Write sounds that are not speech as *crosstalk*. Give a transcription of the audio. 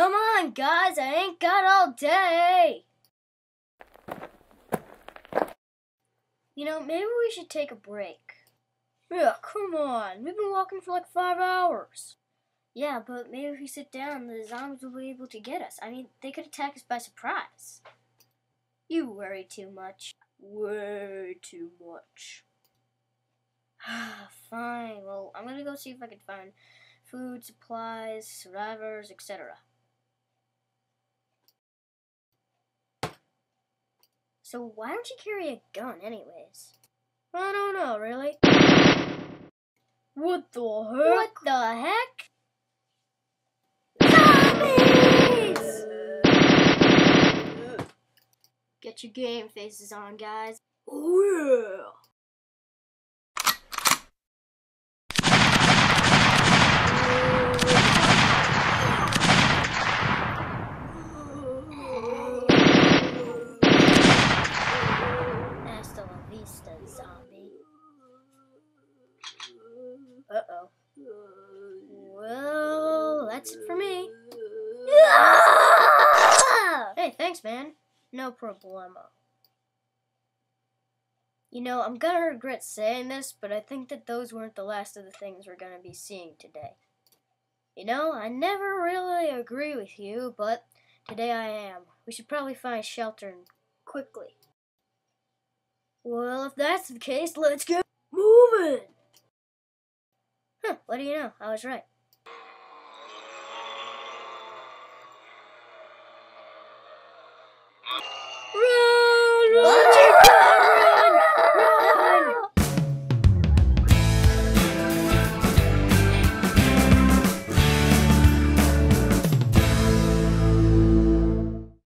on, guys. I ain't got all day. You know, maybe we should take a break. Yeah, come on. We've been walking for like five hours. Yeah, but maybe if we sit down, the zombies will be able to get us. I mean, they could attack us by surprise. You worry too much. Way too much. Ah, *sighs* fine. Well, I'm gonna go see if I can find food, supplies, survivors, etc. So why don't you carry a gun, anyways? I don't know, really. What the heck? What the heck? Zombies! Get your game faces on, guys. Zombie. Uh oh. Well, that's it for me. Hey, thanks, man. No problemo. You know, I'm gonna regret saying this, but I think that those weren't the last of the things we're gonna be seeing today. You know, I never really agree with you, but today I am. We should probably find shelter quickly. Well, if that's the case, let's get moving! Huh, what do you know? I was right. Run!